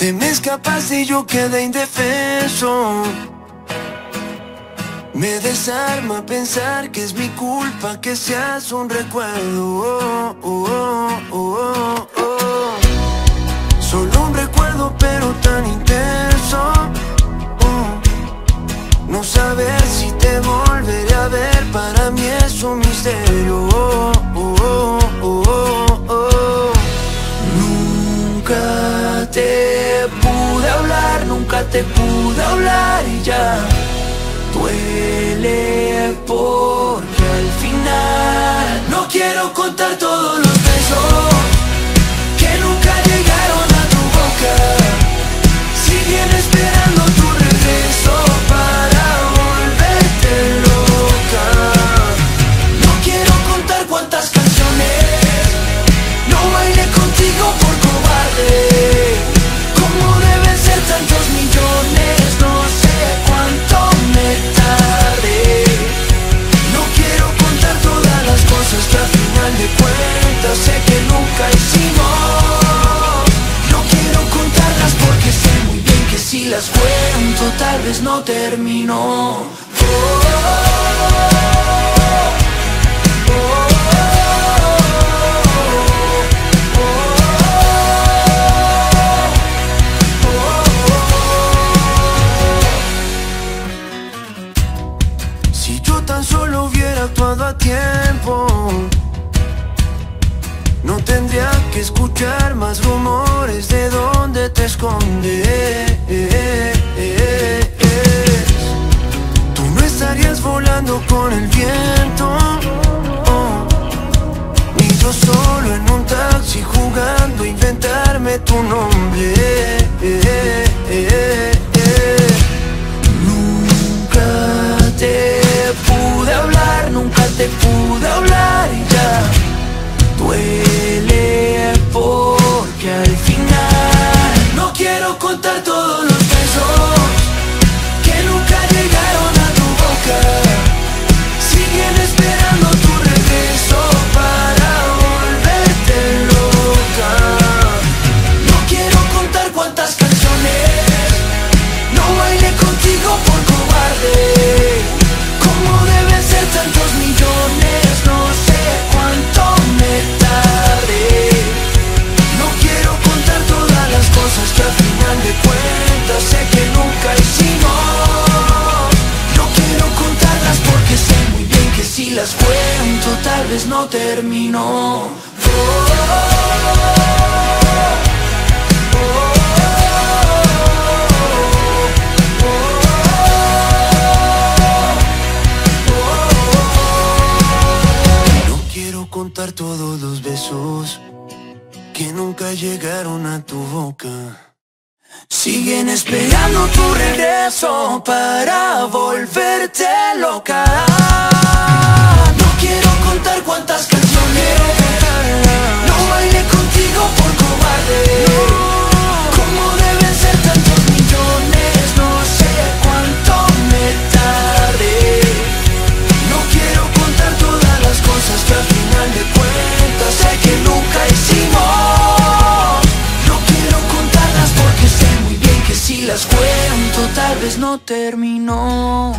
Te me escapaste y yo quedé indefenso. Me desarma pensar que es mi culpa que seas un recuerdo. Oh, oh, oh, Solo un recuerdo pero tan intenso. No saber si te volveré a ver para mí es un misterio. Te pude hablar y ya duele porque al final no quiero contar todos los tal vez no termino. Si yo tan solo hubiera actuado a tiempo, no tendría que escuchar más rumores de dónde te escondes. Estarías volando con el viento, oh, ni yo solo en un taxi jugando a inventarme tu nombre. Nunca te pude hablar, nunca te pude hablar y ya duele porque si las cuento tal vez no termino. No quiero contar todos los besos que nunca llegaron a tu boca. Siguen esperando tu regreso para volverte loca. Tal vez no termino.